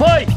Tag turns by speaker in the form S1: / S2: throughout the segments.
S1: one,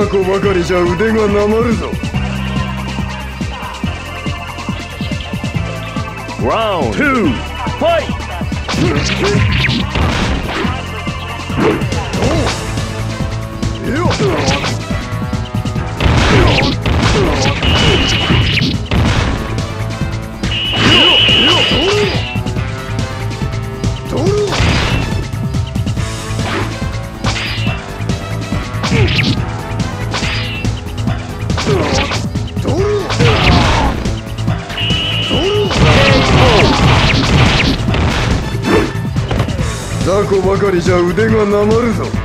S2: 雑魚ばかりじゃ腕がなまるぞ。ラウンド
S1: 2ファ
S2: イトばかりじゃ腕がなまるぞ。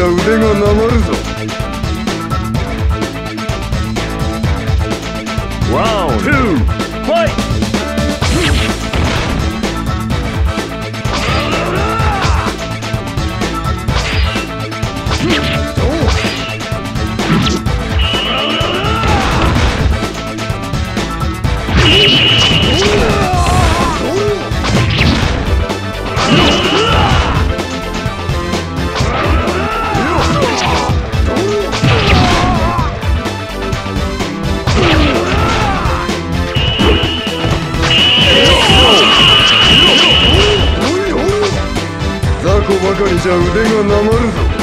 S2: ゃ腕がなまるぞ。ばかりじゃ腕がなまるぞ。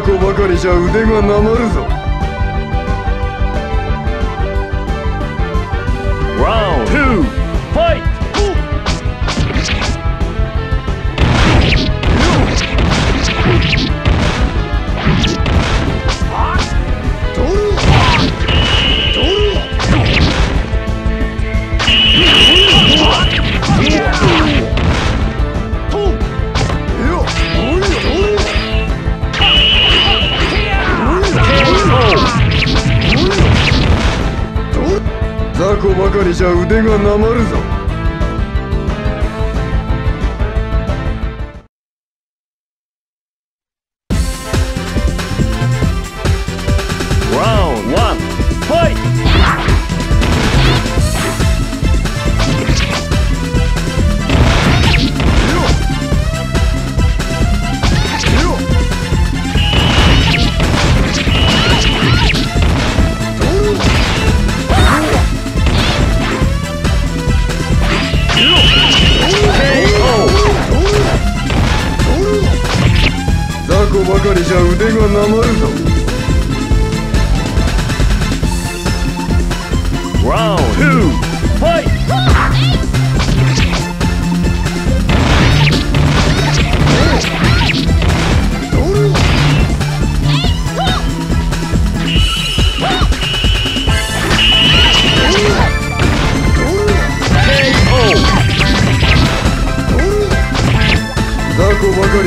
S2: 子ばかりじゃ腕がなまるぞ。
S1: か
S2: り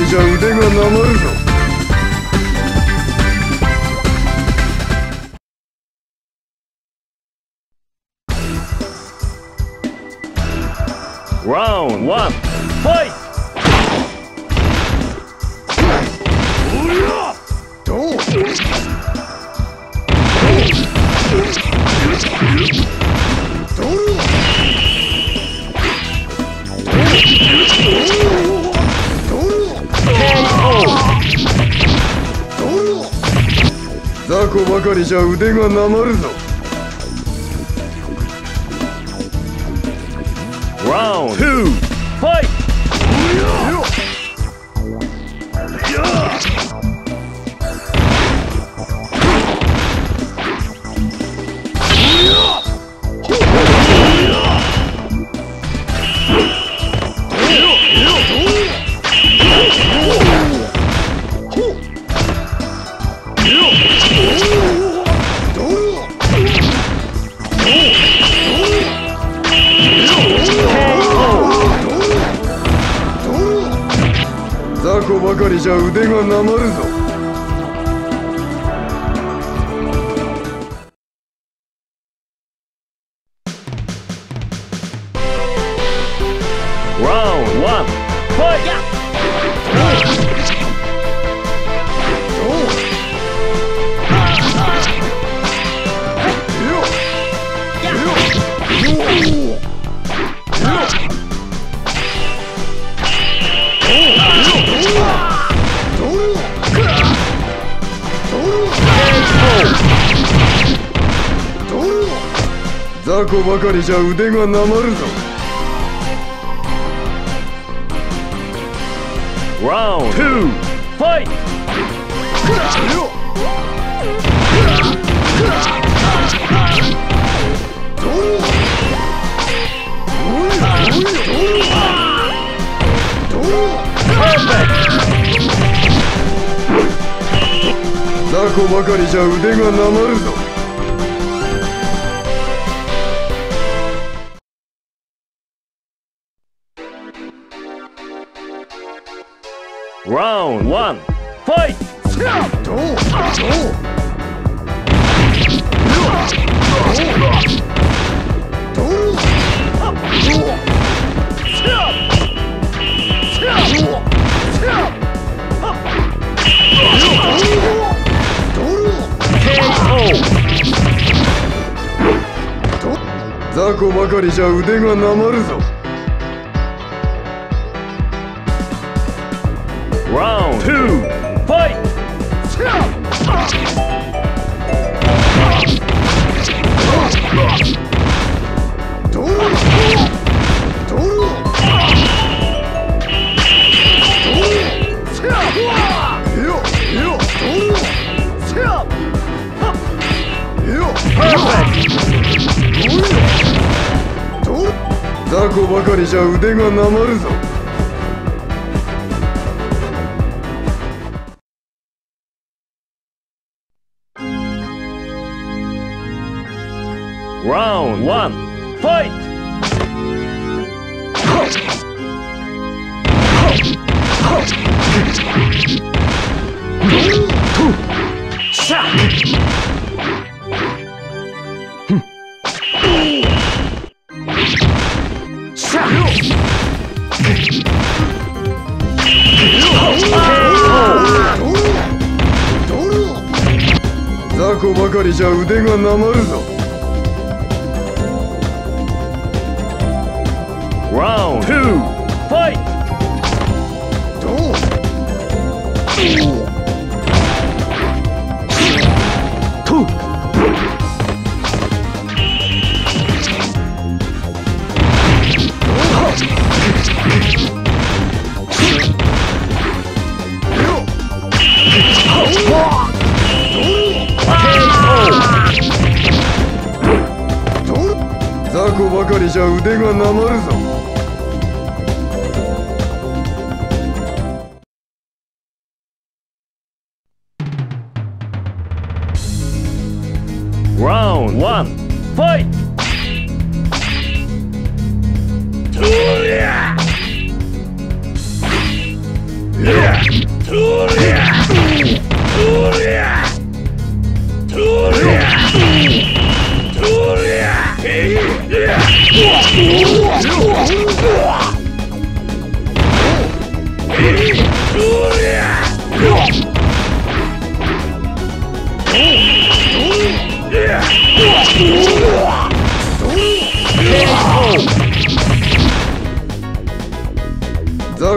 S2: りじゃ腕がなまるぞ
S1: Round one, fight!
S2: どう雑魚ばかりじゃ腕がなまるぞ。ラウンド2フ
S1: ァイト
S2: 雑魚ばかりじゃ腕がなまるぞ。
S1: Round two, fight!
S2: 雑魚ばかりじゃ腕がなまるぞ
S1: Round one, fight!
S2: 雑魚ばかりじゃ腕がなまるぞ
S1: Round two, fight!
S2: 雑魚ばかりじゃ腕がなまるぞじゃ腕がなまるぞ
S1: Round two, fight!
S2: 雑かりじゃ腕がなまるぞ
S1: Round one, fight!
S2: よ雑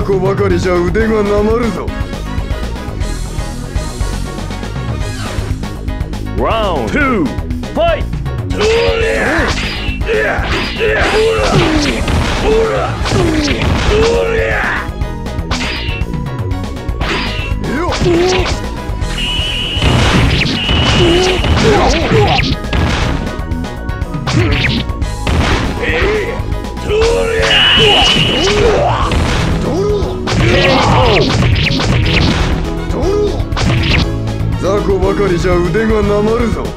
S2: 魚ばかりじゃ腕がなまるぞ
S1: Round two, fight!
S2: 雑魚ばかりじゃ腕がなまるぞ「